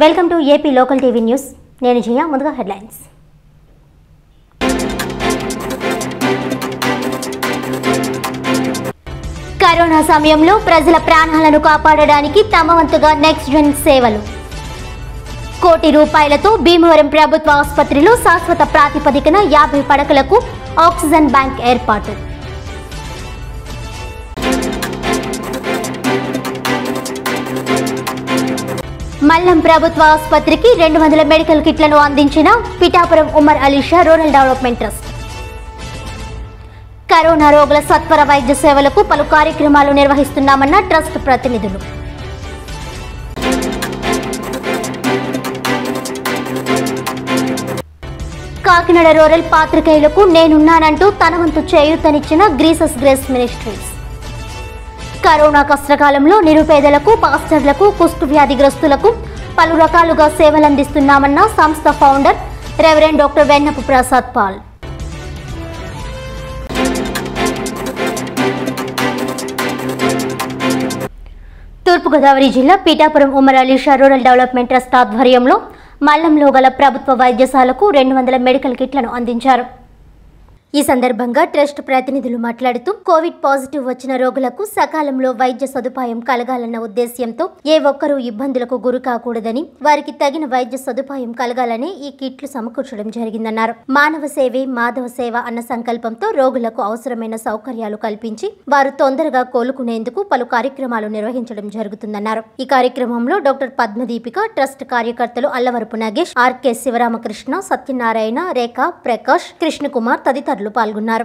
Welcome to AP local TV news. నేను జయ ముందుగా headlines. Corona సమయంలో ప్రజల ప్రాణాలను కాపాడడానికి తమ వంతుగా నెక్స్ట్ జెన్ సేవలు. కోటి రూపాయలతో భీమవరం ప్రభుత్వ ఆసుపత్రిలో శాశ్వత ప్రాతిపదికన యాభై పడకలకు ఆక్సిజన్ బ్యాంక్ ఏర్పాటు. మల్లం ప్రభుత్వ ఆసుపత్రికి రెండు వందల మెడికల్ కిట్లను అందించిన Pithapuram Umar Alisha rural development trust. Corona రోగుల సత్వర వైద్య సేవలకు పలు కార్యక్రమాలు నిర్వహిస్తున్నామన్న ట్రస్ట్ ప్రతినిధులు. కాకినాడ రూరల్ పాత్రికేయులకు నేనున్నానంటూ తన వంతు చేయూతనిచ్చిన గ్రీసస్ గ్రేస్ మినిస్ట్రీస్. కరోనా కష్టకాలంలో నిరుపేదలకు పాస్టర్లకు కుష్టు వ్యాధిగ్రస్తులకు పలు రకాలుగా సేవలందిస్తున్నామన్న సంస్థ founder reverend doctor Vennapu Prasad Paul. Turpu Godavari జిల్లా Pithapuram Umar rural development trust ఆధ్వర్యంలో మల్లంలో గల ప్రభుత్వ వైద్యశాలకు రెండు వందల మెడికల్ కిట్లను అందించారు. ఈ సందర్భంగా ట్రస్ట్ ప్రతినిధులు మాట్లాడుతూ కోవిడ్ పాజిటివ్ వచ్చిన రోగులకు సకాలంలో వైద్య సదుపాయం కలగాలన్న ఉద్దేశ్యంతో ఏ ఒక్కరూ ఇబ్బందులకు గురి కాకూడదని వారికి తగిన వైద్య సదుపాయం కలగాలని ఈ కిట్లు సమకూర్చడం జరిగిందన్నారు. మానవ సేవే మాధవ సేవ అన్న సంకల్పంతో రోగులకు అవసరమైన సౌకర్యాలు కల్పించి వారు తొందరగా కోలుకునేందుకు పలు కార్యక్రమాలు నిర్వహించడం జరుగుతుందన్నారు. ఈ కార్యక్రమంలో డాక్టర్ పద్మదీపిక ట్రస్ట్ కార్యకర్తలు అల్లవరపు నాగేష్ ఆర్కే శివరామకృష్ణ సత్యనారాయణ రేఖ ప్రకాష్ కృష్ణకుమార్ తదితరులు పాల్గొన్నారు.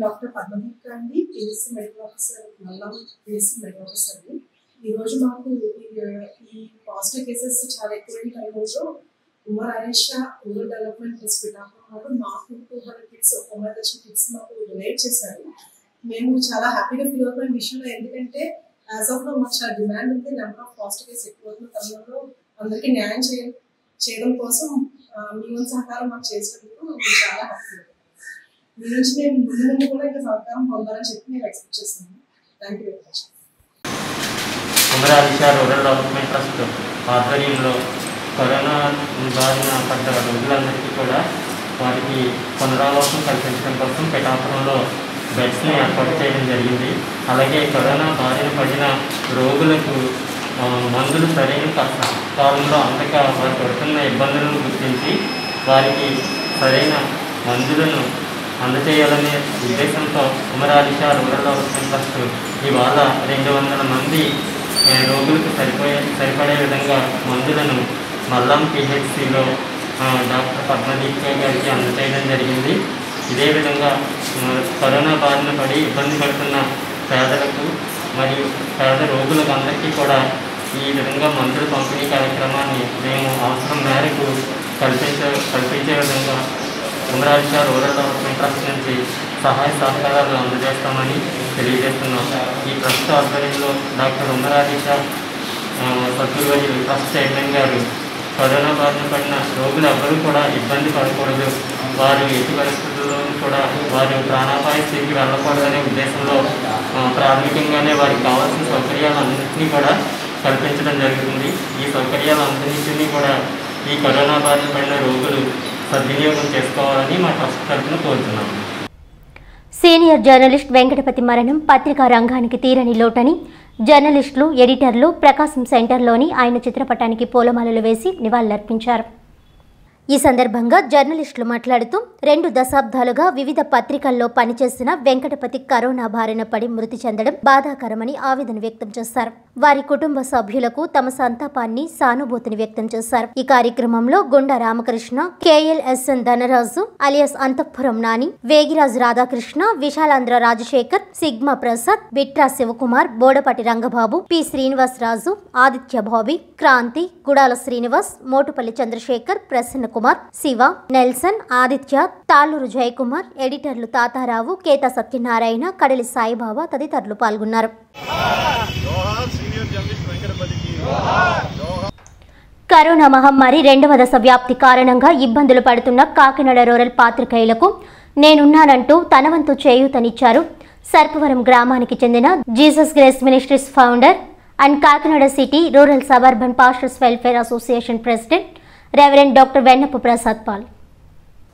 డాక్టర్ పద్మదీప్ అండి PSC medical officer Mallam PSC medical officer అండి. ఈరోజు మాకు ఈ- ఈ పాజిటివ్ కేసెస్ చాలా ఎక్కువైన టైంలో Umar Ayesha rural development hospital వారు మాకు two hundred kits homeopathy kits మాకు డొనేట్ చేశారు. మేము చాలా హ్యాపీగా ఫీల్ అవుతున్న విషయంలో ఎందుకంటే యాజ్ ఆఫ్లో మాకు చాలా డిమాండ్ ఉంది. నెంబర్ ఆఫ్ పాజిటివ్ కేసు ఎక్కువ అవుతున్న తమిళంలో అందరికీ న్యాయం చేయడం కోసం మీ వంతు సహకారం మాకు చేసినందుకు మేము చాలా హ్యాపీ మీ నుంచి మేము ముందు ముందు కూడా ఇంకా సహకారం పొందాలని చెప్పి నేను ఎక్స్పెక్ట్ చేస్తున్నాను. Thank you very much Umaralisha rural development trust ఆధ్వర్యంలో కరోనా బారిన పడ్డ రోగులందరికీ కూడా వారికి పునరావాసం కల్పించడం కోసం పిఠాపురంలో బెడ్స్ని ఏర్పాటు చేయడం జరిగింది. అలాగే కరోనా బారిన పడిన రోగులకు మందులు సరైన కష్టం కాలంలో అంతగా వారు పడుతున్న ఇబ్బందులను గుర్తించి వారికి సరైన మందులను అందజేయాలనే ఉద్దేశంతో ఉమరాలిషా రూరల్ డెవలప్మెంట్ ట్రస్ట్ ఇవాళ రెండు వందల మంది రోగులకు సరిపోయే సరిపడే విధంగా మందులను మల్లం పిహెచ్సిలో డాక్టర్ పద్మదీప్ గారికి అందజేయడం జరిగింది. ఇదే విధంగా కరోనా బారిన పడి ఇబ్బంది పడుతున్న పేదలకు మరియు పేద రోగులకు అందరికీ కూడా ఈ విధంగా మందుల పంపిణీ కార్యక్రమాన్ని మేము అవసరం మేరకు కల్పించే కల్పించే విధంగా ఉమరాజా రూరల్ డెవలప్మెంట్ ట్రస్ట్ నుంచి సహాయ సహకారాలు అందజేస్తామని తెలియజేస్తున్నాం. ఈ ట్రస్ట్ ఆధ్వర్యంలో డాక్టర్ ఉమరాజా సభ్యులు ట్రస్ట్ చైర్మన్ గారు కరోనా బారిన పడిన రోగులు ఎవరూ కూడా ఇబ్బంది పడకూడదు. వారు ఎట్టి పరిస్థితుల్లోనూ కూడా వారు ప్రాణాపాయ స్థితికి వెళ్ళకూడదనే ఉద్దేశంలో ప్రాథమికంగానే వారికి కావాల్సిన సౌకర్యాలన్నింటినీ కూడా కల్పించడం జరుగుతుంది. ఈ సౌకర్యాలు అందించింది కూడా ఈ కరోనా బారిన పడిన రోగులు సద్వినియోగం చేసుకోవాలని మా ట్రస్ట్ తరఫున కోరుతున్నాము సీనియర్ జర్నలిస్ట్ వెంకటపతి మరణం పత్రికా రంగానికి తీరని లోటని జర్నలిస్టులు ఎడిటర్లు ప్రకాశం సెంటర్లోని ఆయన చిత్రపటానికి పూలమాలలు వేసి నివాళులర్పించారు. ఈ సందర్భంగా జర్నలిస్టులు మాట్లాడుతూ రెండు దశాబ్దాలుగా వివిధ పత్రికల్లో పనిచేసిన వెంకటపతి కరోనా బారిన పడి మృతి చెందడం బాధాకరమని ఆవేదన వ్యక్తం చేశారు. వారి కుటుంబ సభ్యులకు తమ సంతాపాన్ని సానుభూతిని వ్యక్తం చేశారు. ఈ కార్యక్రమంలో గుండా Ramakrishna KLSN Dhanaraju alias Antahpuram Nani Vegiraju Radhakrishna Visalaandhra Rajasekhar Sigma Prasad Bitra Sivakumar Bodapati Rangababu P Srinivas Raju Aditya Bobby Kranthi Gudala Srinivas Motupalli Chandrasekhar Prasanna Kumar Siva Nelson Aditya Talluru Jayakumar ఎడిటర్లు Tatarao Keta Satyanarayana Kadali Saibaba తదితరులు పాల్గొన్నారు. Corona మహమ్మారి రెండవ దశ వ్యాప్తి కారణంగా ఇబ్బందులు పడుతున్న Kakinada rural పాత్రికేయులకు నేనున్నానంటూ తనవంతు చేయూతనిచ్చారు సర్పవరం గ్రామానికి చెందిన Jesus grace ministries founder and Kakinada city rural suburban pastors welfare association president reverend doctor Vennappa Prasad Paul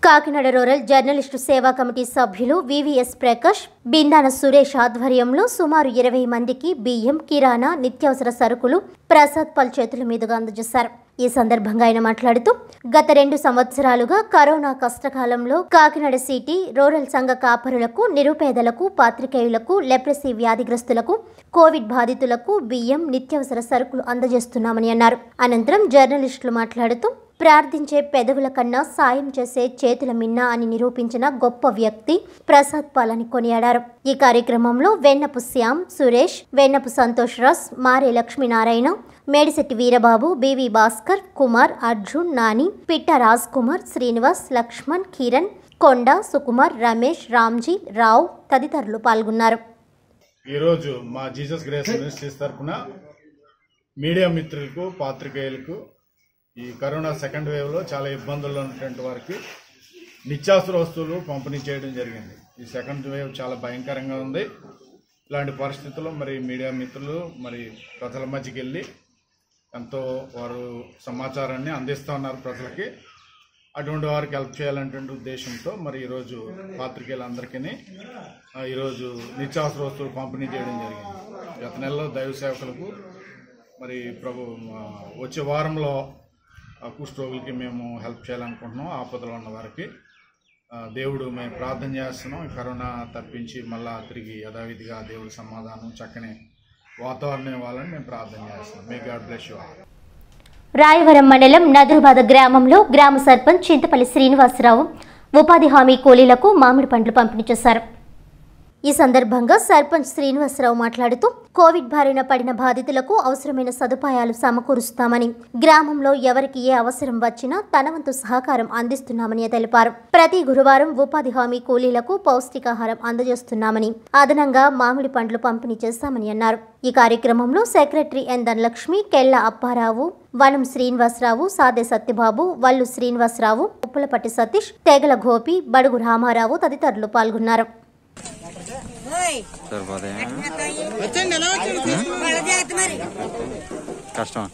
Kakinada rural journalist సేవా కమిటీ సభ్యులు వివిఎస్ ప్రకాష్ బిందాన సురేష్ ఆధ్వర్యంలో సుమారు ఇరవై మందికి బియ్యం కిరాణా నిత్యావసర సరుకులు ప్రసాద్ పాల్ చేతుల మీదుగా అందజేశారు. ఈ సందర్భంగా ఆయన మాట్లాడుతూ గత రెండు సంవత్సరాలుగా కరోనా కష్టకాలంలో కాకినాడ సిటీ రూరల్ సంఘ కాపరులకు నిరుపేదలకు పాత్రికేయులకు లెప్రసీ వ్యాధిగ్రస్తులకు కోవిడ్ బాధితులకు బియ్యం నిత్యావసర సరుకులు అందజేస్తున్నామని అన్నారు. అనంతరం జర్నలిస్టులు మాట్లాడుతూ ప్రార్థించే పెదవుల కన్నా సాయం చేసే చేతుల మిన్న అని నిరూపించిన గొప్ప వ్యక్తి ప్రసాద్ పాలని కొనియాడారు. ఈ కార్యక్రమంలో వెన్నపు శ్యామ్ సురేష్ వెన్నపు సంతోష్ రాస్ మారే లక్ష్మీనారాయణ మేడిశెట్టి వీరబాబు బివి భాస్కర్ కుమార్ అర్జున్ నాని పిట్ట రాజ్ కుమార్ శ్రీనివాస్ లక్ష్మణ్ కిరణ్ కొండ సుకుమార్ రమేష్ రామ్జీ రావు తదితరులు పాల్గొన్నారు. ఈరోజు మా జీసస్ గ్రేస్ మినిస్ట్రీస్ తరఫున మీడియా మిత్రులకు పాత్రికేయులకు ఈ కరోనా సెకండ్ వేవ్లో చాలా ఇబ్బందుల్లో ఉన్నటువంటి వారికి నిత్యావసర వస్తువులు పంపిణీ చేయడం జరిగింది. ఈ సెకండ్ వేవ్ చాలా భయంకరంగా ఉంది. ఇలాంటి పరిస్థితుల్లో మరి మీడియా మిత్రులు మరి ప్రజల మధ్యకి వెళ్ళి ఎంతో వారు సమాచారాన్ని అందిస్తూ ఉన్నారు ప్రజలకి. అటువంటి వారికి హెల్ప్ చేయాలనేటువంటి ఉద్దేశంతో మరి ఈరోజు పాత్రికేయులందరికీ ఆ, ఈరోజు నిత్యావసర వస్తువులు పంపిణీ చేయడం జరిగింది. గత నెలలో దైవ సేవకులకు మరి ప్రభు వచ్చే వారంలో కుష్ఠరోగులకి మేము హెల్ప్ చేయాలనుకుంటున్నాం ఆపదలో ఉన్న వారికి. దేవుడు మేము ప్రార్థన చేస్తున్నాం కరోనా తప్పించి మళ్ళా తిరిగి యథావిధిగా దేవుడి సమాధానం చక్కని వాతావరణం ఇవ్వాలని మేము ప్రార్థన చేస్తున్నాం. May God bless you Rayavaram మండలం నదురుబాద గ్రామంలో గ్రామ సర్పంచ్ చింతపల్లి శ్రీనివాసరావు ఉపాధి హామీ కూలీలకు మామిడి పండ్లు పంపిణీ చేశారు. ఈ సందర్భంగా సర్పంచ్ శ్రీనివాసరావు మాట్లాడుతూ కోవిడ్ బారిన పడిన బాధితులకు అవసరమైన సదుపాయాలు సమకూరుస్తామని గ్రామంలో ఎవరికి ఏ అవసరం వచ్చినా తన వంతు సహకారం అందిస్తున్నామని తెలిపారు. ప్రతి గురువారం ఉపాధి హామీ కూలీలకు పౌష్టికాహారం అందజేస్తున్నామని అదనంగా మామిడి పండ్లు పంపిణీ చేస్తామని అన్నారు. ఈ కార్యక్రమంలో సెక్రటరీ ఎన్ ధనలక్ష్మి కెల్ల అప్పారావు వనం శ్రీనివాసరావు సాదే సత్యబాబు వల్లు శ్రీనివాసరావు ఉప్పలపట్టి సతీష్ తెగల గోపి బడుగు రామారావు తదితరులు పాల్గొన్నారు. కష్టం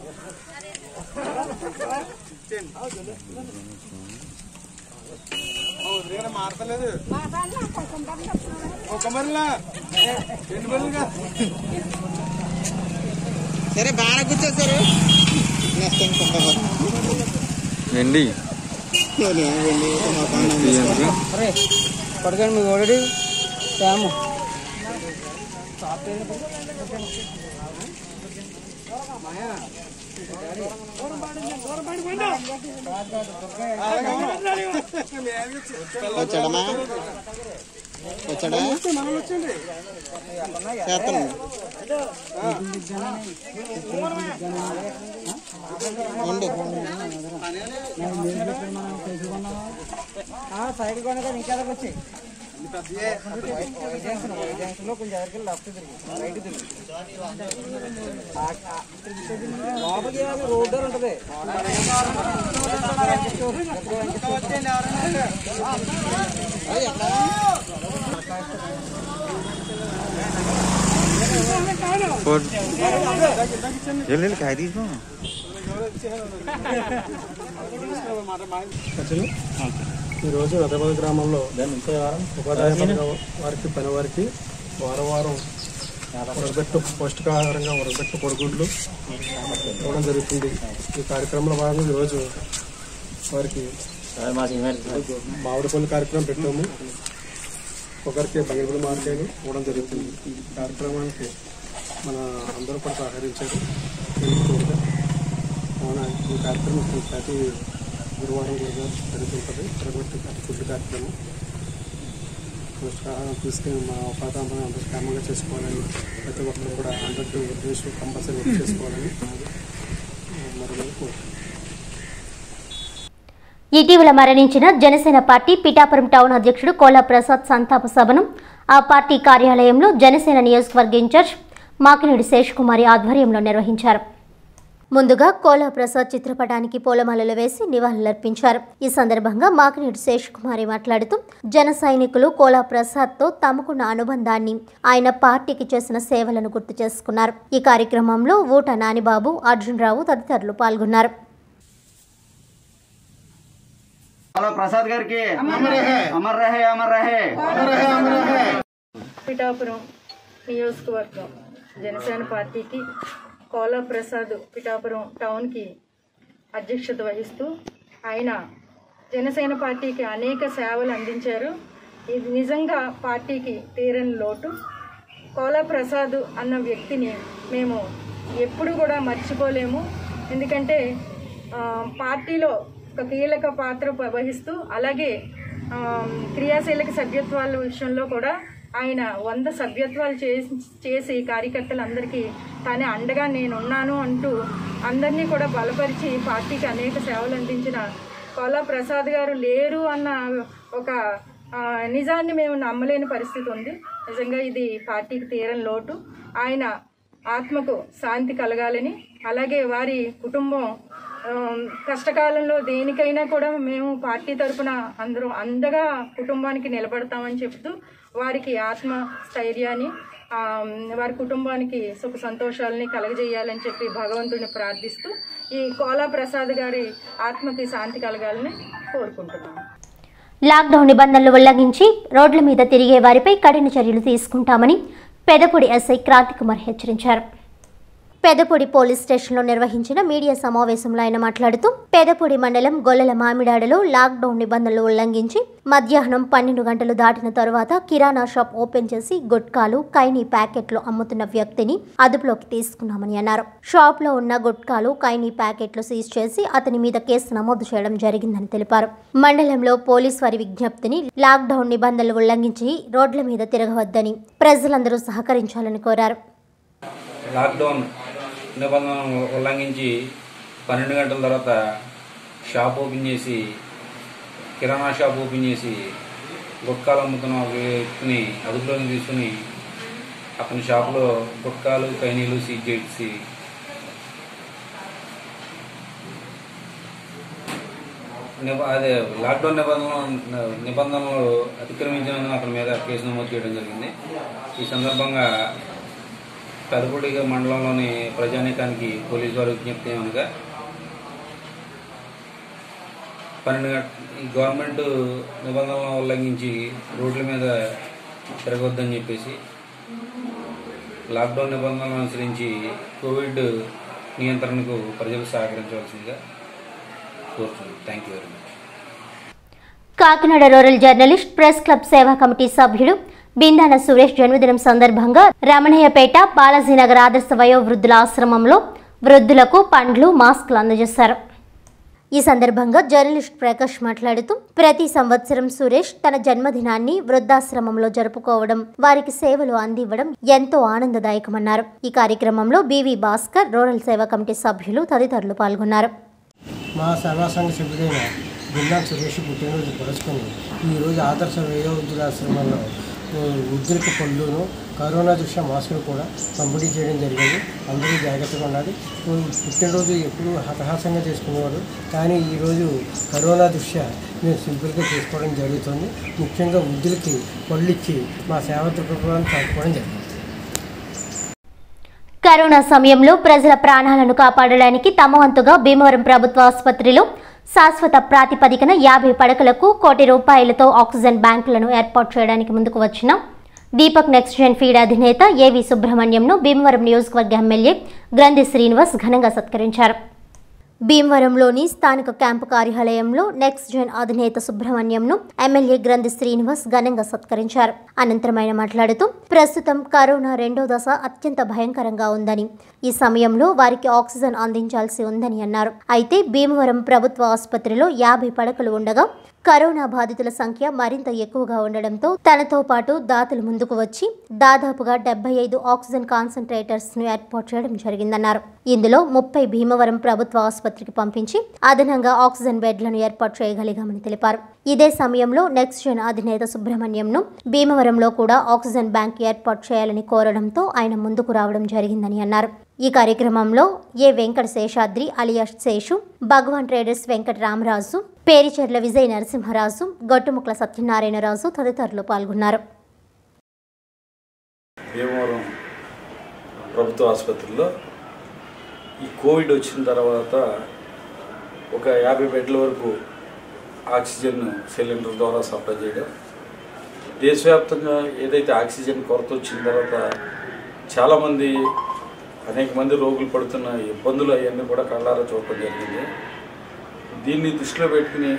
సరే బాగా కూర్చోసారు. వెండి. పడకండి మీ ఓడి శ్యాము. వచ్చాడమ్మా? వచ్చాడా? చేస్తాను. ఉండు. సైడ్ కొనగా ఇంకా వచ్చాయి కొంచెం ఎవరికి లెఫ్ట్ తిరిగి రైట్ తిరిగి లోపలికి రోడ్ డోర్ ఉంటుంది వెళ్ళి కాయ తీసుకో ఈరోజు నదబల్ గ్రామంలో ఉపాధి పనిగా వారికి పని వారికి వారం వారం ఉడకబెట్టు పౌష్టికాహారంగా ఉడకబెట్టు పొడిగుడ్లు ఇవ్వడం జరుగుతుంది. ఈ కార్యక్రమంలో భాగంగా ఈరోజు వారికి మామిడి పళ్ళు కార్యక్రమం పెట్టాము. ఒకరికి బంగిపల్లి మార్కెట్ ఇవ్వడం జరుగుతుంది. ఈ కార్యక్రమానికి మన అందరూ కూడా సహకరించారు అవునా ఈ కార్యక్రమం ప్రతి గురువారం గురువారం జరుగుతుంటుంది. తిరగబెట్టి ఫుడ్ కార్యక్రమం. పౌష్టికాహారం తీసుకుని మా ఉపాధాన్ని అందరూ క్షేమంగా చేసుకోవాలని ప్రతి ఒక్కరు కూడా హండ్రెడ్ డేస్ కంపల్సరీ వర్క్ చేసుకోవాలని మరి ఇటీవల మరణించిన జనసేన పార్టీ పిఠాపురం టౌన్ అధ్యక్షుడు కోలా ప్రసాద్ సంతాప సభను. ఆ పార్టీ కార్యాలయంలో జనసేన నియోజకవర్గ ఇన్ఛార్జ్ మాకినేడు శేష్ కుమారి ఆధ్వర్యంలో నిర్వహించారు. ముందుగా కోలా ప్రసాద్ చిత్రపటానికి పూలమాలలు వేసి నివాళులర్పించారు. ఈ సందర్భంగా మాకినీటి శేష్ కుమారి మాట్లాడుతూ జన సైనికులు కోలా ప్రసాద్తో తమకున్న అనుబంధాన్ని ఆయన పార్టీకి చేసిన సేవలను గుర్తు చేసుకున్నారు. ఈ కార్యక్రమంలో ఊట నానిబాబు అర్జున్ రావు తదితరులు పాల్గొన్నారు. హలో ప్రసాద్ గారికి. అమర్ రహే అమర్ రహే. పిఠాపురం నియోజకవర్గం జనసేన పార్టీకి కోలా ప్రసాద్ పిఠాపురం టౌన్కి అధ్యక్షత వహిస్తూ ఆయన జనసేన పార్టీకి అనేక సేవలు అందించారు. ఇది నిజంగా పార్టీకి తీరని లోటు. కోలా ప్రసాద్ అన్న వ్యక్తిని మేము ఎప్పుడు కూడా మర్చిపోలేము. ఎందుకంటే పార్టీలో ఒక కీలక పాత్ర వహిస్తూ అలాగే క్రియాశీలక సభ్యత్వాల విషయంలో కూడా ఆయన వంద సభ్యత్వాలు చేసి చేసి కార్యకర్తలందరికీ కానీ అండగా నేనున్నాను అంటూ అందరినీ కూడా బలపరిచి పార్టీకి అనేక సేవలు అందించిన కోలా ప్రసాద్ గారు లేరు అన్న ఒక నిజాన్ని మేము నమ్మలేని పరిస్థితి ఉంది. నిజంగా ఇది పార్టీకి తీరని లోటు. ఆయన ఆత్మకు శాంతి కలగాలని అలాగే వారి కుటుంబం కష్టకాలంలో దేనికైనా కూడా మేము పార్టీ తరఫున అందరూ అందగా కుటుంబానికి నిలబడతామని చెప్తూ వారికి ఆత్మ స్థైర్యాన్ని వారి కుటుంబానికి సుఖ సంతోషాలని కలగజేయాలని చెప్పి భగవంతుని ప్రార్థిస్తూ ఈ కోలా ప్రసాద్ గారి ఆత్మకి శాంతి కలగాలని కోరుకుంటున్నాను లాక్డౌన్ నిబంధనలు ఉల్లంఘించి రోడ్ల మీద తిరిగే వారిపై కఠిన చర్యలు తీసుకుంటామని పెదపూడి ఎస్ఐ క్రాంతికుమార్ హెచ్చరించారు. పెదపూడి పోలీస్ స్టేషన్లో నిర్వహించిన మీడియా సమావేశంలో ఆయన మాట్లాడుతూ పెదపూడి మండలం గొల్లల మామిడాడలో లాక్డౌన్ నిబంధనలు ఉల్లంఘించి మధ్యాహ్నం పన్నెండు గంటలు దాటిన తరువాత కిరాణా షాప్ ఓపెన్ చేసి గుట్కాలు కైనీ ప్యాకెట్లు అమ్ముతున్న వ్యక్తిని అదుపులోకి తీసుకున్నామని అన్నారు. షాప్లో ఉన్న గుట్కాలు కైనీ ప్యాకెట్లు సీజ్ చేసి అతని మీద కేసు నమోదు చేయడం జరిగిందని తెలిపారు. మండలంలో పోలీస్ వారి విజ్ఞప్తిని లాక్డౌన్ నిబంధనలు ఉల్లంఘించి రోడ్ల మీద తిరగవద్దని ప్రజలందరూ సహకరించాలని కోరారు. లాక్డౌన్ నిబంధనలు ఉల్లంఘించి పన్నెండు గంటల తర్వాత షాప్ ఓపెన్ చేసి కిరాణా షాప్ ఓపెన్ చేసి గుట్కాలు అమ్ముతున్న ఒక వ్యక్తిని అదుపులోకి తీసుకుని అతని షాప్లో గుట్కాలు కైనీలు సీజ్ చేసి నిబ- అదే లాక్డౌన్ నిబంధనలు నిబంధనలు అతిక్రమించినందున అతని మీద కేసు నమోదు చేయడం జరిగింది. ఈ సందర్భంగా పెదపూడి మండలంలోని ప్రజానీకానికి పోలీసు వారు విజ్ఞప్తి ఏమనగా పన్నెండు గంట గవర్నమెంట్ నిబంధనలను ఉల్లంఘించి రోడ్ల మీద తిరగొద్దని చెప్పేసి లాక్డౌన్ నిబంధనలను అనుసరించి కోవిడ్ నియంత్రణకు ప్రజలు సహకరించవలసిందిగా కోరుతున్నాను. Thank you very much Kakinada rural journalist press club సేవా కమిటీ సభ్యుడు బిందాన సురేష్ జన్మదినం సందర్భంగా రమణయ్యపేట బాలాజీనగర్ ఆదర్శ వయోవృద్ధుల ఆశ్రమంలో వృద్ధులకు పండ్లు మాస్కులు అందజేశారు. ఈ సందర్భంగా జర్నలిస్ట్ ప్రకాష్ మాట్లాడుతూ ప్రతి సంవత్సరం సురేష్ తన జన్మదినాన్ని వృద్ధాశ్రమంలో జరుపుకోవడం వారికి సేవలు అందివ్వడం ఎంతో ఆనందదాయకమన్నారు. ఈ కార్యక్రమంలో బివి భాస్కర్ రూరల్ సేవా కమిటీ సభ్యులు తదితరులు పాల్గొన్నారు. మా సభ్యుడైన బిల్లా సురేష్ పుట్టినరోజు పురస్కొని ఈరోజు ఆదర్శ వ్యయ ఉద్రిక పళ్ళును కరోనా దృష్ట్యా మాస్కులు కూడా పంపిణీ చేయడం జరిగింది. అందరూ జాగ్రత్తగా ఉండాలి. పుట్టినరోజు ఎప్పుడు హతహాసంగా చేసుకునేవారు. కానీ ఈరోజు కరోనా దృష్ట్యా మేము సింపుల్గా చేసుకోవడం జరుగుతుంది. ముఖ్యంగా వృద్ధులకి పళ్ళు ఇచ్చి మా సేవ దృక్పథాన్ని చాటుకోవడం జరిగింది. కరోనా సమయంలో ప్రజల ప్రాణాలను కాపాడడానికి తమ వంతుగా భీమవరం ప్రభుత్వ ఆసుపత్రిలో శాశ్వత ప్రాతిపదికన యాభై పడకలకు కోటి రూపాయలతో ఆక్సిజన్ బ్యాంకులను ఏర్పాటు చేయడానికి ముందుకు వచ్చిన. దీపక్ నెక్స్ట్ జెన్ ఫీడ్ అధినేత ఏవి సుబ్రహ్మణ్యంను భీమవరం నియోజకవర్గ ఎమ్మెల్యే గ్రంథి శ్రీనివాస్ ఘనంగా సత్కరించారు. భీమవరంలోని స్థానిక క్యాంపు కార్యాలయంలో నెక్స్ట్ జెన్ అధినేత సుబ్రహ్మణ్యంను ఎమ్మెల్యే గ్రంథి శ్రీనివాస్ ఘనంగా సత్కరించారు. అనంతరం ఆయన మాట్లాడుతూ ప్రస్తుతం కరోనా రెండో దశ అత్యంత భయంకరంగా ఉందని ఈ సమయంలో వారికి ఆక్సిజన్ అందించాల్సి ఉందని అన్నారు. అయితే భీమవరం ప్రభుత్వ ఆసుపత్రిలో యాభై పడకలు ఉండగా కరోనా బాధితుల సంఖ్య మరింత ఎక్కువగా ఉండడంతో తనతో పాటు దాతలు ముందుకు వచ్చి దాదాపుగా డెబ్బై ఐదు ఆక్సిజన్ కాన్సన్ట్రేటర్స్ను ఏర్పాటు చేయడం జరిగిందన్నారు. ఇందులో ముప్పై భీమవరం ప్రభుత్వ ఆసుపత్రికి పంపించి అదనంగా ఆక్సిజన్ బెడ్లను ఏర్పాటు చేయగలిగామని తెలిపారు. ఇదే సమయంలో నెక్స్ట్ జన్ అధినేత సుబ్రహ్మణ్యంను భీమవరంలో కూడా ఆక్సిజన్ బ్యాంక్ ఏర్పాటు చేయాలని కోరడంతో ఆయన ముందుకు రావడం జరిగిందని అన్నారు. ఈ కార్యక్రమంలో A Venkata Seshadri alias Seshu Bhagavan traders Venkata Ramaraju Pericherla Vijaya Narasimharaju Gottumukkala Satyanarayanaraju తదితరులు పాల్గొన్నారు. భీమవరం ప్రభుత్వ ఆసుపత్రిలో ఈ కోవిడ్ వచ్చిన తర్వాత ఒక యాభై బెడ్ల వరకు ఆక్సిజన్ సిలిండర్ ద్వారా సప్లై చేయడం. దేశవ్యాప్తంగా ఏదైతే ఆక్సిజన్ కొరత వచ్చిన తర్వాత చాలామంది అనేక మంది రోగులు పడుతున్న ఇబ్బందులు అవన్నీ కూడా కళ్ళారా చూడటం జరిగింది. దీన్ని దృష్టిలో పెట్టుకుని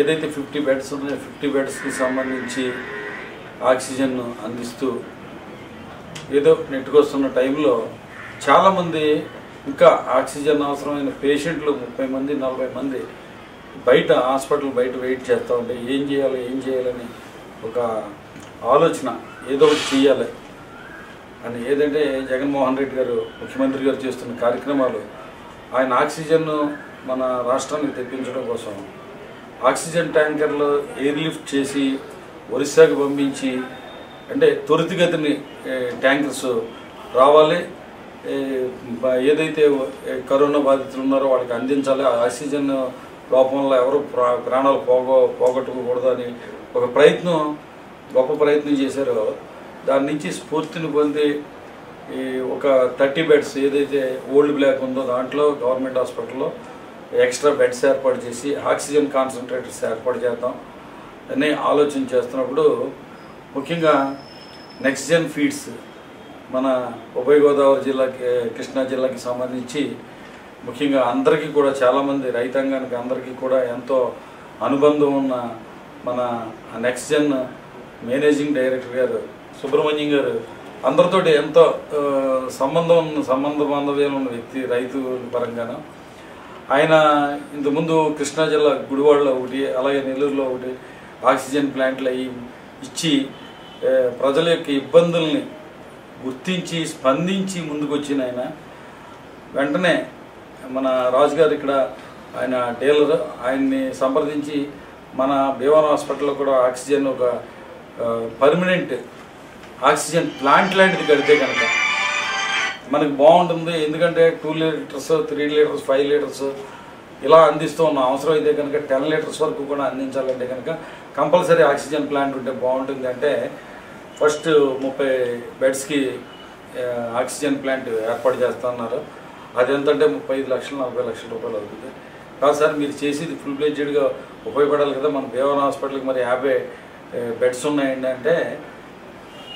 ఏదైతే ఫిఫ్టీ బెడ్స్ ఉన్నాయో ఫిఫ్టీ బెడ్స్కి సంబంధించి ఆక్సిజన్ అందిస్తూ ఏదో నెట్టుకొస్తున్న టైంలో చాలామంది ఇంకా ఆక్సిజన్ అవసరమైన పేషెంట్లు ముప్పై మంది నలభై మంది బయట హాస్పిటల్ బయట వెయిట్ చేస్తూ ఉంటే ఏం చేయాలి ఏం చేయాలని ఒక ఆలోచన ఏదో ఒకటి చేయాలి. అని ఏదంటే జగన్మోహన్ రెడ్డి గారు ముఖ్యమంత్రి గారు చేస్తున్న కార్యక్రమాలు ఆయన ఆక్సిజన్ మన రాష్ట్రానికి తెప్పించడం కోసం ఆక్సిజన్ ట్యాంకర్లు ఎయిర్ లిఫ్ట్ చేసి ఒరిస్సాకి పంపించి అంటే త్వరితగతిని ట్యాంకర్స్ రావాలి. ఏదైతే కరోనా బాధితులు ఉన్నారో వాళ్ళకి అందించాలి. ఆ ఆక్సిజన్ లోపంలో ఎవరు ప్రా- ప్రాణాలు పోగో పోగొట్టుకోకూడదు అని ఒక ప్రయత్నం గొప్ప ప్రయత్నం చేశారు. దాని నుంచి స్ఫూర్తిని పొంది ఈ ఒక థర్టీ బెడ్స్ ఏదైతే ఓల్డ్ బ్లాక్ ఉందో దాంట్లో గవర్నమెంట్ హాస్పిటల్లో ఎక్స్ట్రా బెడ్స్ ఏర్పాటు చేసి ఆక్సిజన్ కాన్సన్ట్రేటర్స్ ఏర్పాటు చేద్దాం అని ఆలోచన చేస్తున్నప్పుడు ముఖ్యంగా నెక్స్ట్ జెన్ ఫీడ్స్ మన ఉభయ గోదావరి జిల్లాకి కృష్ణా జిల్లాకి సంబంధించి ముఖ్యంగా అందరికీ కూడా చాలామంది రైతాంగానికి అందరికీ కూడా ఎంతో అనుబంధం ఉన్న మన నెక్స్ట్ జెన్ మేనేజింగ్ డైరెక్టర్ గారు సుబ్రహ్మణ్యం గారు అందరితోటి ఎంతో సంబంధం ఉన్న సంబంధ బాంధవ్యాలు ఉన్న వ్యక్తి రైతు పరంగాను. ఆయన ఇంతకుముందు కృష్ణా జిల్లా గుడివాడలో ఒకటి అలాగే నెల్లూరులో ఒకటి ఆక్సిజన్ ప్లాంట్లు అవి ఇచ్చి ప్రజల యొక్క ఇబ్బందుల్ని గుర్తించి స్పందించి ముందుకొచ్చిన ఆయన. వెంటనే మన రాజుగారు ఇక్కడ ఆయన డీలర్ ఆయన్ని సంప్రదించి మన భీమవరం హాస్పిటల్లో కూడా ఆక్సిజన్ ఒక పర్మనెంట్ ఆక్సిజన్ ప్లాంట్ లాంటిది కడితే కనుక మనకు బాగుంటుంది. ఎందుకంటే two litres three litres five litres ఇలా అందిస్తూ ఉన్నాం అవసరం అయితే కనుక టెన్ లీటర్స్ వరకు కూడా అందించాలంటే కనుక కంపల్సరీ ఆక్సిజన్ ప్లాంట్ ఉంటే బాగుంటుంది. అంటే ఫస్ట్ ముప్పై బెడ్స్కి ఆక్సిజన్ ప్లాంట్ ఏర్పాటు చేస్తున్నారు అది ఎంతంటే ముప్పై ఐదు లక్షలు నలభై లక్షల రూపాయలు అవుతుంది. కాదు సార్ మీరు చేసేది ఫుల్ ప్లేజెడ్గా ఉపయోగపడాలి కదా. మన భీమవరం హాస్పిటల్కి మరి యాభై బెడ్స్ ఉన్నాయండి అంటే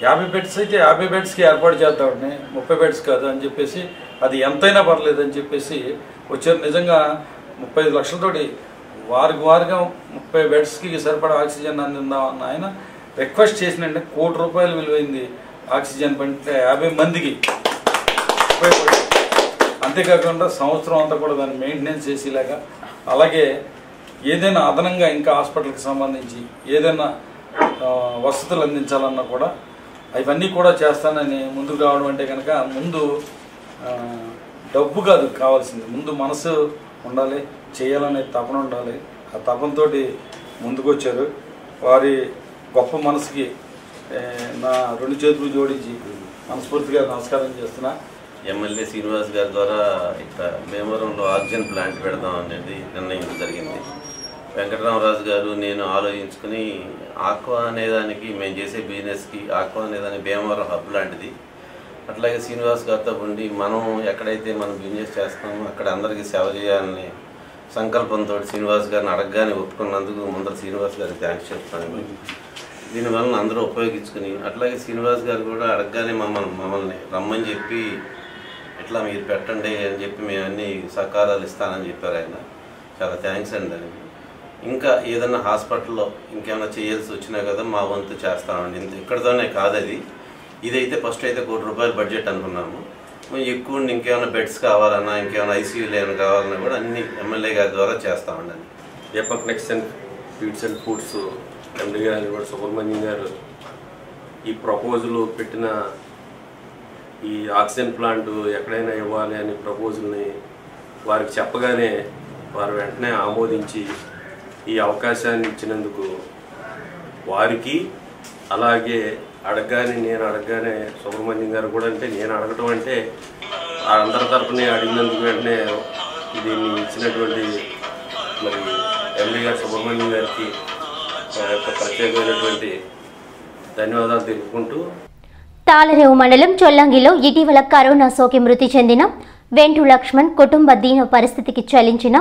యాభై బెడ్స్ అయితే యాభై బెడ్స్కి ఏర్పాటు చేద్దామండి ముప్పై బెడ్స్ కాదు అని చెప్పేసి అది ఎంతైనా పర్లేదు అని చెప్పేసి వచ్చారు. నిజంగా ముప్పై ఐదు లక్షలతోటి వారికి వారిగా ముప్పై బెడ్స్కి సరిపడా ఆక్సిజన్ అందిందామన్న ఆయన రిక్వెస్ట్ చేసినంటే కోటి రూపాయలు విలువైంది ఆక్సిజన్ పంటే యాభై మందికి. అంతేకాకుండా సంవత్సరం అంతా కూడా దాన్ని మెయింటెనెన్స్ చేసేలాగా అలాగే ఏదైనా అదనంగా ఇంకా హాస్పిటల్కి సంబంధించి ఏదైనా వసతులు అందించాలన్నా కూడా అవన్నీ కూడా చేస్తానని ముందుకు రావడం అంటే కనుక ముందు డబ్బు కాదు కావాల్సింది. ముందు మనసు ఉండాలి చేయాలనే తపన ఉండాలి. ఆ తపనతో ముందుకు వచ్చారు వారి గొప్ప మనసుకి నా రెండు చేతులు జోడించి మనస్ఫూర్తిగా నమస్కారం చేస్తున్నా. ఎమ్మెల్యే శ్రీనివాస్ గారి ద్వారా ఇక్కడ భీమవరంలో ఆక్సిజన్ ప్లాంట్ పెడదాం అనేది నిర్ణయం జరిగింది. వెంకటరామరాజు గారు నేను ఆలోచించుకుని ఆక్వా అనేదానికి మేము చేసే బిజినెస్కి ఆక్వా అనేదానికి భీమవరం హబ్ లాంటిది. అట్లాగే శ్రీనివాస్ గారితో ఉండి మనం ఎక్కడైతే మనం బిజినెస్ చేస్తామో అక్కడ అందరికీ సేవ చేయాలని సంకల్పంతో శ్రీనివాస్ గారిని అడగగానే ఒప్పుకున్నందుకు ముందర శ్రీనివాస్ గారికి థ్యాంక్స్ చెప్తాను. దీనివల్ల అందరూ ఉపయోగించుకుని అట్లాగే శ్రీనివాస్ గారు కూడా అడగగానే మమ్మల్ని మమ్మల్ని రమ్మని చెప్పి ఇట్లా మీరు పెట్టండి అని చెప్పి మేము అన్ని సహకారాలు ఇస్తానని చెప్పారు ఆయన. చాలా థ్యాంక్స్ అండి దానికి ఇంకా ఏదైనా హాస్పిటల్లో ఇంకేమైనా చేయాల్సి వచ్చినా కదా మా వంతు చేస్తామండి. ఇంత ఇక్కడతోనే కాదు అది. ఇదైతే ఫస్ట్ అయితే కోటి రూపాయలు బడ్జెట్ అనుకున్నాము. మేము ఎక్కువ ఇంకేమైనా బెడ్స్ కావాలన్నా ఇంకేమైనా ఐసీయూలు ఏమైనా కావాలన్నా కూడా అన్ని ఎమ్మెల్యే గారి ద్వారా చేస్తామండి అది. Deepak next and feeds and foods MD garu కూడా సుబ్రహ్మణ్యం గారు ఈ ప్రపోజల్ పెట్టిన ఈ ఆక్సిజన్ ప్లాంట్ ఎక్కడైనా ఇవ్వాలి అనే ప్రపోజల్ని వారికి చెప్పగానే వారు వెంటనే ఆమోదించి ఈ అవకాశాన్ని ఇచ్చినందుకు వారికి అలాగే అడగగానే నేను అడగగానే సుబ్రహ్మణ్యం గారు కూడా అంటే నేను అడగటం అంటే అందరి తరఫునే అడిగినందుకు వెంటనే దీన్ని ఇచ్చినటువంటి మరి ఎండి గారు సుబ్రహ్మణ్యం గారికి ప్రత్యేకమైనటువంటి ధన్యవాదాలు తెలుపుకుంటూ. తాళరేవు మండలం చొల్లంగిలో ఇటీవల కరోనా సోకి మృతి చెందిన వెంటు లక్ష్మణ్ కుటుంబ దీన పరిస్థితికి చలించిన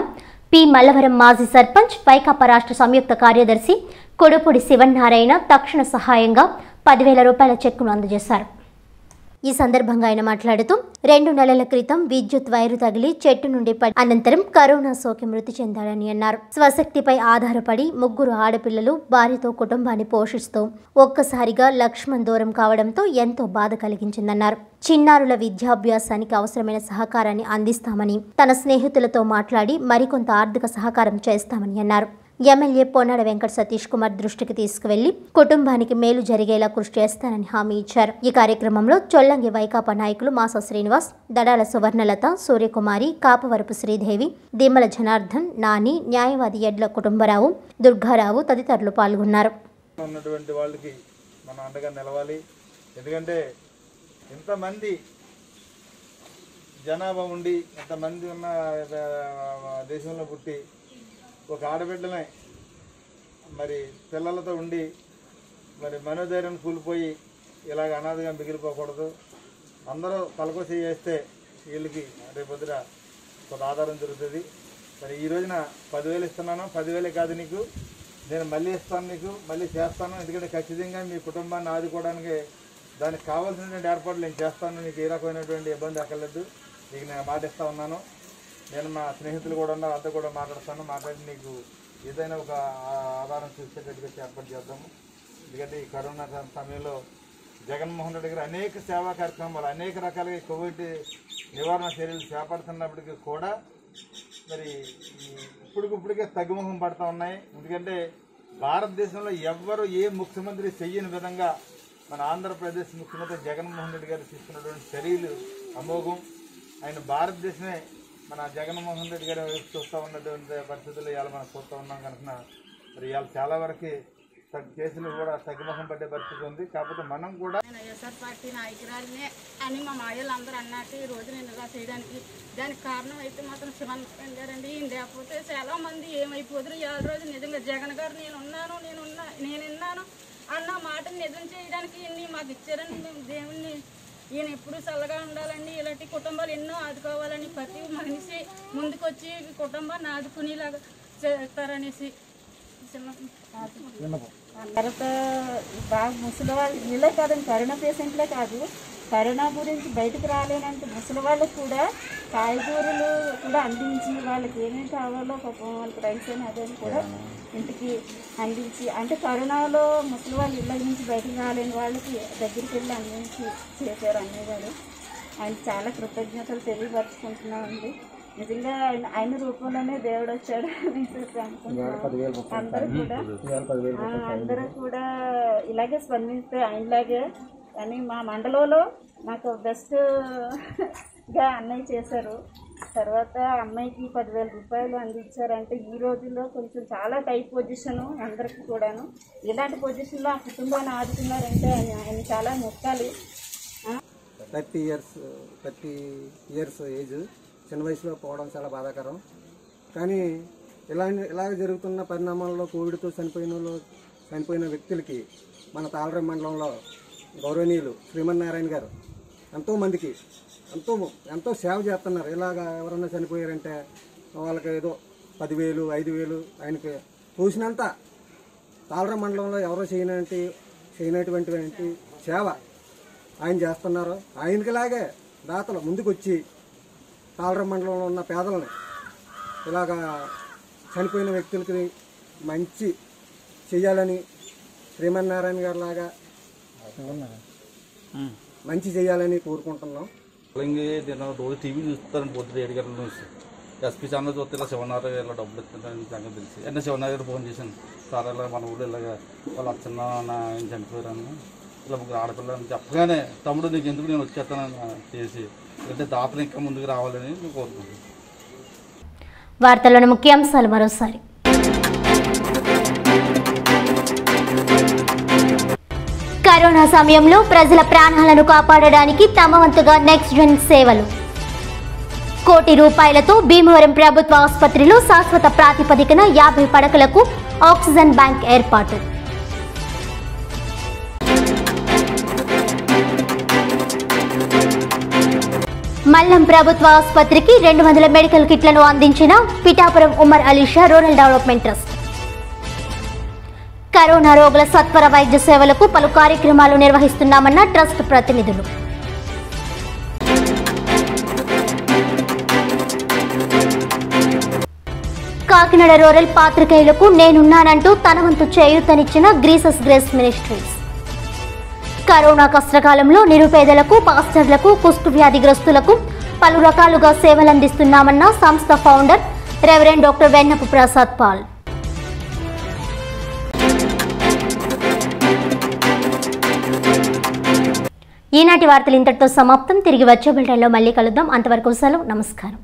పి. మల్లవరం మాజీ సర్పంచ్ వైకాపా రాష్ట్ర సంయుక్త కార్యదర్శి కొడుపూడి శివనారాయణ తక్షణ సహాయంగా పదివేల రూపాయల చెక్కును అందజేశారు. ఈ సందర్భంగా ఆయన మాట్లాడుతూ రెండు నెలల క్రితం విద్యుత్ వైరు తగిలి చెట్టు నుండి పడి అనంతరం కరోనా సోకి మృతి చెందాడని అన్నారు. స్వశక్తిపై ఆధారపడి ముగ్గురు ఆడపిల్లలు భార్యతో కుటుంబాన్ని పోషిస్తూ ఒక్కసారిగా లక్ష్మణ్ దూరం కావడంతో ఎంతో బాధ కలిగించిందన్నారు. చిన్నారుల విద్యాభ్యాసానికి అవసరమైన సహకారాన్ని అందిస్తామని తన స్నేహితులతో మాట్లాడి మరికొంత ఆర్థిక సహకారం చేస్తామని అన్నారు. ఎమ్మెల్యే పొన్నాడ వెంకట సతీష్ కుమార్ దృష్టికి తీసుకువెళ్ళి కుటుంబానికి మేలు జరిగేలా కృషి చేస్తానని హామీ ఇచ్చారు. ఈ కార్యక్రమంలో చొల్లంగి వైకాపా నాయకులు మాస శ్రీనివాస్ దడాల సువర్ణలత సూర్యకుమారి కాపవరపు శ్రీదేవి దిమ్మల జనార్దన్ నాని న్యాయవాది ఎడ్ల కుటుంబరావు దుర్గారావు తదితరులు పాల్గొన్నారు. ఉన్నటువంటి వాళ్ళకి మనం అండగా నిలవాలి. ఎందుకంటే ఇంతమంది జనాభా ఉండి ఇంతమంది ఉన్న దేశంలో పుట్టి ఒక ఆడబిడ్డనే మరి పిల్లలతో ఉండి మరి మనోధైర్యం కూలిపోయి ఇలాగ అనాథగా మిగిలిపోకూడదు. అందరూ తలకోసి చేస్తే వీళ్ళకి రేపొద్దున కొంత ఆధారం దొరుకుతుంది. మరి ఈ రోజున పదివేలు ఇస్తున్నాను. పదివేలే కాదు నీకు. నేను మళ్ళీ ఇస్తాను నీకు. మళ్ళీ చేస్తాను. ఎందుకంటే ఖచ్చితంగా మీ కుటుంబాన్ని ఆదుకోవడానికి దానికి కావాల్సినటువంటి ఏర్పాట్లు నేను చేస్తాను. నీకు ఏ రకమైనటువంటి ఇబ్బంది అక్కర్లేదు. నీకు నేను మాట ఇస్తా ఉన్నాను. నేను మా స్నేహితులు కూడా ఉన్నారు అంతా కూడా మాట్లాడతాను. మాట్లాడి నీకు ఏదైనా ఒక ఆధారం చూసేటట్టుగా ఏర్పాటు చేద్దాము. ఎందుకంటే ఈ కరోనా సమయంలో జగన్మోహన్ రెడ్డి గారు అనేక సేవా కార్యక్రమాలు అనేక రకాలుగా కోవిడ్ నివారణ చర్యలు చేపడుతున్నప్పటికీ కూడా మరి ఈ ఇప్పటికిప్పటికే తగ్గుముఖం పడుతూ ఉన్నాయి. ఎందుకంటే భారతదేశంలో ఎవ్వరు ఏ ముఖ్యమంత్రి చెయ్యని విధంగా మన ఆంధ్రప్రదేశ్ ముఖ్యమంత్రి జగన్మోహన్ రెడ్డి గారు తీసుకున్నటువంటి చర్యలు అమోఘం. ఆయన భారతదేశమే మన జగన్మోహన్ రెడ్డి గారు వైపు చూస్తూ ఉన్నటువంటి పరిస్థితుల్లో ఇవాళ మనం చూస్తూ ఉన్నాం కనుక మరి ఇవాళ చాలా వరకు కేసులు కూడా తగ్గుముఖం పడ్డే పరిస్థితి ఉంది. కాకపోతే మనం కూడా నేను వైఎస్ఆర్ పార్టీ నాయకురాలినే అని మా మాయలు అందరూ అన్నట్టు ఈ రోజు నేను ఇలా చేయడానికి దానికి కారణం అయితే మాత్రం శివన్ గారండి. లేకపోతే చాలా మంది ఏమైపోదురు. ఇవాళ రోజు నిజంగా జగన్ గారు నేను ఉన్నాను నేను నేను విన్నాను అన్న మాటను నిజం చేయడానికి మాకు ఇచ్చారని మేము దేవుణ్ణి ఈయన ఎప్పుడు చల్లగా ఉండాలండి. ఇలాంటి కుటుంబాలు ఎన్నో ఆదుకోవాలని ప్రతి మనిషి ముందుకొచ్చి ఈ కుటుంబాన్ని ఆదుకునేలాగా చేస్తారనేసి. తర్వాత బాగా ముసలి వాళ్ళు వీళ్ళే కాదండి కరోనా పేషెంట్లే కాదు. కరోనా గురించి బయటకు రాలేనంటే ముసలి వాళ్ళకు కూడా కాయగూరలు కూడా అందించి వాళ్ళకి ఏమేమి కావాలో పాపం వాళ్ళకి రైస్ అని అదని కూడా ఇంటికి అందించి అంటే కరోనాలో ముసలి వాళ్ళు ఇళ్ళ నుంచి బయటకు రాలేని వాళ్ళకి దగ్గరికి వెళ్ళి అందించి చేశారు అన్నయ్య గారు ఆయన చాలా కృతజ్ఞతలు తెలియపరుచుకుంటున్నామండి నిజంగా ఆయన ఆయన రూపంలోనే దేవుడు వచ్చాడు అనేసి అనుకుంటున్నాం. అందరూ కూడా అందరూ కూడా ఇలాగే స్పందిస్తే ఆయనలాగే కానీ మా మండలంలో నాకు బెస్ట్గా అన్నయ్య చేశారు. తర్వాత అమ్మాయికి పదివేల రూపాయలు అందించారంటే ఈ రోజుల్లో కొంచెం చాలా టైప్ పొజిషన్ అందరికీ కూడాను. ఇలాంటి పొజిషన్లో ఆ కుటుంబాన్ని ఆదుకున్నారంటే ఆయన ఆయన చాలా మొక్కాలి. Thirty years thirty years age చిన్న వయసులో పోవడం చాలా బాధాకరం. కానీ ఇలా ఇలాగ జరుగుతున్న పరిణామాల్లో కోవిడ్తో చనిపోయిన చనిపోయిన వ్యక్తులకి మన తాళరం మండలంలో గౌరవనీయులు శ్రీమన్నారాయణ గారు ఎంతోమందికి ఎంతో ఎంతో సేవ చేస్తున్నారు. ఇలాగ ఎవరన్నా చనిపోయారంటే వాళ్ళకి ఏదో పదివేలు ఐదు వేలు ఆయనకి చూసినంత తాళరం మండలంలో ఎవరో చేయనటువంటి చేయనటువంటి సేవ ఆయన చేస్తున్నారు. ఆయనకిలాగే దాతలు ముందుకొచ్చి తాళరం మండలంలో ఉన్న పేదలని ఇలాగా చనిపోయిన వ్యక్తులకి మంచి చెయ్యాలని శ్రీమన్నారాయణ గారు లాగా మంచి చేయాలని కోరుకుంటున్నాం. రోజు టీవీ చూస్తాను పొద్దున ఏడు గంటల నుంచి. ఎస్పీ ఛానల్ చూస్తే ఇలా శివనారాయణ గారు ఇలా డబ్బులు ఇస్తున్నారని సంగతి తెలిసి. అంటే శివనారాయణ గారు ఫోన్ చేశాను. సార్ ఇలా మన ఊళ్ళో ఇలాగ వాళ్ళు అచ్చన్న ఆయన చనిపోయారని. ఇలా ముగ్గురు ఆడపిల్ల అని చెప్పగానే తమ్ముడు నీకు ఎందుకు నేను వచ్చేస్తానని చేసి అంటే దాతలు ఇంకా ముందుకు రావాలని నేను కోరుకుంటున్నాను. వార్తల్లోని ముఖ్యాంశాలు మరోసారి. కరోనా సమయంలో ప్రజల ప్రాణాలను కాపాడడానికి తమ వంతుగా నెక్స్ట్ జెన్ సేవలు. కోటి రూపాయలతో భీమవరం ప్రభుత్వ ఆసుపత్రిలో శాశ్వత ప్రాతిపదికన యాభై పడకలకు ఆక్సిజన్ బ్యాంక్ ఏర్పాటు. మల్లం ప్రభుత్వ ఆసుపత్రికి రెండు వందల మెడికల్ కిట్లను అందించిన Pithapuram Umar Alisha rural development trust. Corona రోగుల సత్వర వైద్య సేవలకు పలు కార్యక్రమాలు నిర్వహిస్తున్నామన్న ట్రస్ట్ ప్రతినిధులు. కాకినాడ రూరల్ పాత్రికేయులకు నేనున్నానంటూ తన వంతు చేయూతనిచ్చిన గ్రీసస్ గ్రేస్ మినిస్ట్రీస్. కరోనా కష్టకాలంలో నిరుపేదలకు పాస్టర్లకు కుష్టు వ్యాధిగ్రస్తులకు పలు రకాలుగా సేవలందిస్తున్నామన్న సంస్థ founder reverend doctor Vennapu Prasad Paul. ఈనాటి వార్తలు ఇంతటితో సమాప్తం. తిరిగి వచ్చే బిల్టన్లో మళ్ళీ కలుద్దాం. అంతవరకు సెలవు. నమస్కారం.